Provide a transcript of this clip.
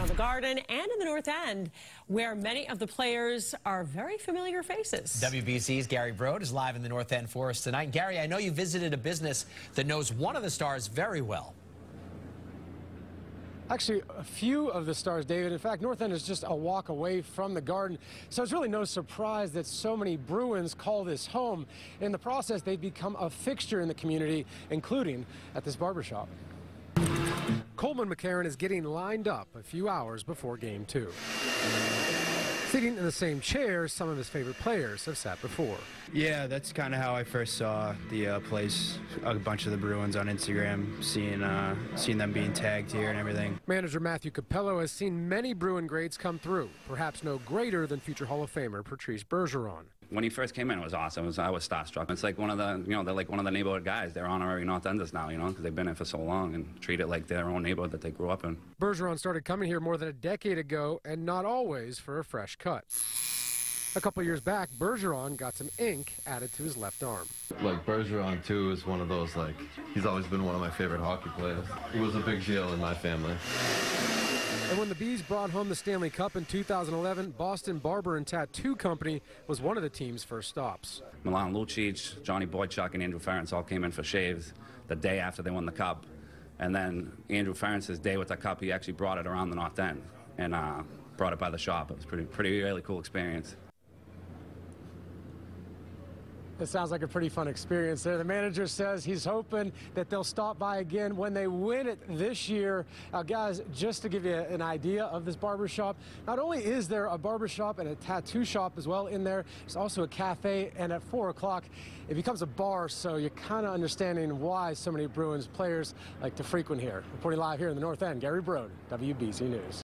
around the Garden and in the North End, where many of the players are very familiar faces. WBZ's Gary Brode is live in the North End for us tonight. Gary, I know you visited a business that knows one of the stars very well. Actually, a few of the stars, David. In fact, North End is just a walk away from the Garden, so it's really no surprise that so many Bruins call this home. In the process, they've become a fixture in the community, including at this barbershop. Coleman McCarron is getting lined up a few hours before game two. Sitting in the same chairs some of his favorite players have sat before. Yeah, that's kind of how I first saw the uh, place. A bunch of the Bruins on Instagram, seeing uh, seeing them being tagged here and everything. Manager Matthew Capello has seen many Bruin greats come through, perhaps no greater than future Hall of Famer Patrice Bergeron. When he first came in, it was awesome. It was, I was starstruck. It's like one of the, you know, they're like one of the neighborhood guys. They're honorary North Enders now, you know, because they've been here for so long and treat it like their own neighborhood that they grew up in. Bergeron started coming here more than a decade ago, and not always for a fresh cut. A couple years back, Bergeron got some ink added to his left arm. Like Bergeron too is one of those like he's always been one of my favorite hockey players. It was a big deal in my family. And when the Bees brought home the Stanley Cup in 2011, Boston Barber and Tattoo Company was one of the team's first stops. Milan Lucic, Johnny Boychuk, and Andrew Ference all came in for shaves the day after they won the Cup. And then Andrew Ference's day with the Cup, he actually brought it around the North End and uh, brought it by the shop. It was pretty, pretty really cool experience. It sounds like a pretty fun experience there. The manager says he's hoping that they'll stop by again when they win it this year. Uh, guys, just to give you an idea of this barbershop, not only is there a barbershop and a tattoo shop as well in there, there's also a cafe, and at 4 o'clock, it becomes a bar, so you're kind of understanding why so many Bruins players like to frequent here. Reporting live here in the North End, Gary Brode, WBZ News.